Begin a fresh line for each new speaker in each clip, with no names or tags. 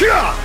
Yeah!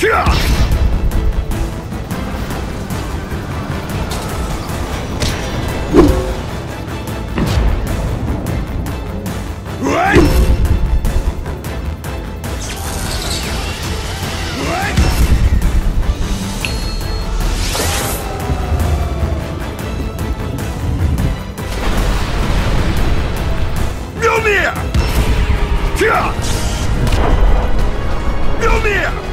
灭！灭！